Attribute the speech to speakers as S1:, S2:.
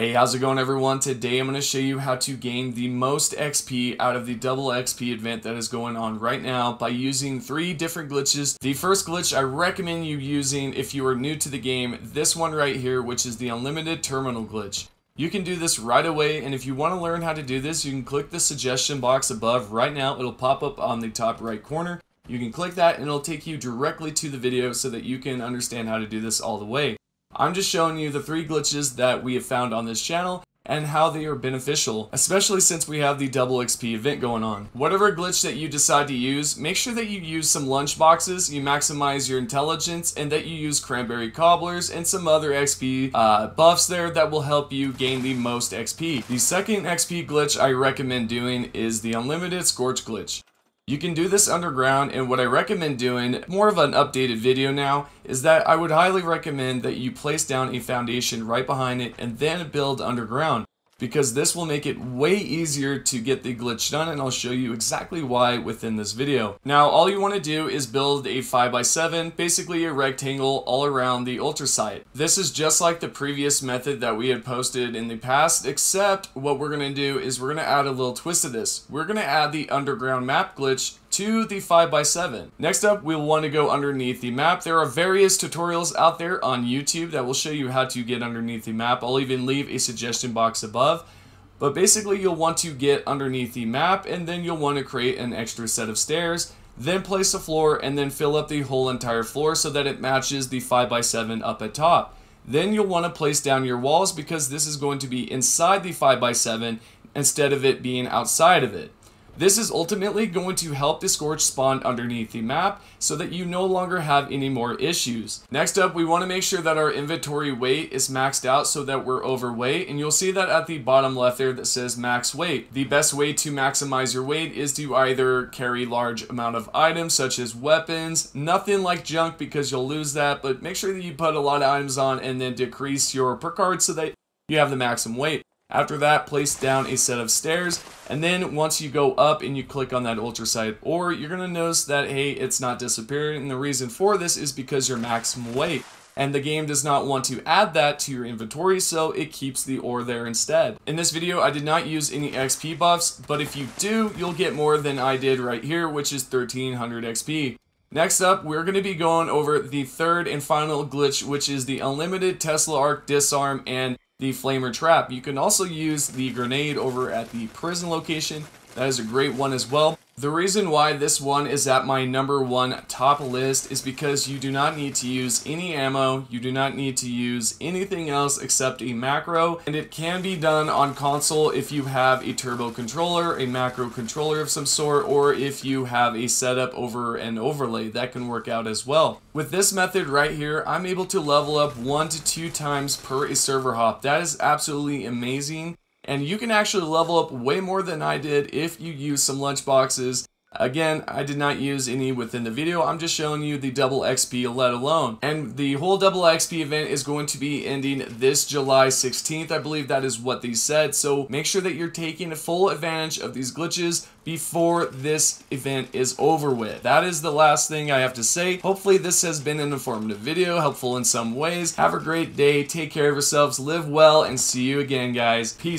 S1: Hey, how's it going everyone? Today I'm going to show you how to gain the most XP out of the double XP event that is going on right now by using three different glitches. The first glitch I recommend you using if you are new to the game, this one right here, which is the unlimited terminal glitch. You can do this right away and if you want to learn how to do this, you can click the suggestion box above right now. It'll pop up on the top right corner. You can click that and it'll take you directly to the video so that you can understand how to do this all the way. I'm just showing you the three glitches that we have found on this channel and how they are beneficial, especially since we have the double XP event going on. Whatever glitch that you decide to use, make sure that you use some lunch boxes, you maximize your intelligence, and that you use cranberry cobblers and some other XP uh, buffs there that will help you gain the most XP. The second XP glitch I recommend doing is the unlimited scorch glitch. You can do this underground and what I recommend doing, more of an updated video now, is that I would highly recommend that you place down a foundation right behind it and then build underground because this will make it way easier to get the glitch done and I'll show you exactly why within this video. Now all you want to do is build a 5x7, basically a rectangle all around the Ultracite. This is just like the previous method that we had posted in the past except what we're going to do is we're going to add a little twist to this. We're going to add the underground map glitch to the 5x7. Next up, we'll want to go underneath the map. There are various tutorials out there on YouTube that will show you how to get underneath the map. I'll even leave a suggestion box above. But basically, you'll want to get underneath the map, and then you'll want to create an extra set of stairs, then place a floor, and then fill up the whole entire floor so that it matches the 5x7 up at top. Then you'll want to place down your walls because this is going to be inside the 5x7 instead of it being outside of it. This is ultimately going to help the Scorch spawn underneath the map so that you no longer have any more issues. Next up, we want to make sure that our inventory weight is maxed out so that we're overweight, and you'll see that at the bottom left there that says max weight. The best way to maximize your weight is to either carry large amount of items such as weapons, nothing like junk because you'll lose that, but make sure that you put a lot of items on and then decrease your perk card so that you have the maximum weight. After that, place down a set of stairs, and then once you go up and you click on that Ultracite ore, you're to notice that, hey, it's not disappearing, and the reason for this is because your maximum weight. And the game does not want to add that to your inventory, so it keeps the ore there instead. In this video, I did not use any XP buffs, but if you do, you'll get more than I did right here, which is 1300 XP. Next up, we're going to be going over the third and final glitch, which is the Unlimited Tesla Arc Disarm and the Flamer Trap. You can also use the grenade over at the prison location. That is a great one as well. The reason why this one is at my number one top list is because you do not need to use any ammo, you do not need to use anything else except a macro, and it can be done on console if you have a turbo controller, a macro controller of some sort, or if you have a setup over an overlay, that can work out as well. With this method right here, I'm able to level up one to two times per a server hop. That is absolutely amazing and you can actually level up way more than I did if you use some lunch boxes Again, I did not use any within the video. I'm just showing you the double XP let alone. And the whole double XP event is going to be ending this July 16th. I believe that is what they said. So make sure that you're taking full advantage of these glitches before this event is over with. That is the last thing I have to say. Hopefully this has been an informative video, helpful in some ways. Have a great day, take care of yourselves, live well, and see you again guys. Peace.